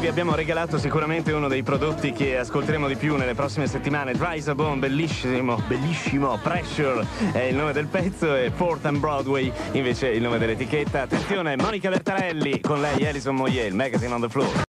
vi abbiamo regalato sicuramente uno dei prodotti che ascolteremo di più nelle prossime settimane. Drysabone, bellissimo, bellissimo. Pressure è il nome del pezzo e Fort and Broadway invece è il nome dell'etichetta. Attenzione, Monica Bertarelli, con lei Alison Moyer, il magazine on the floor.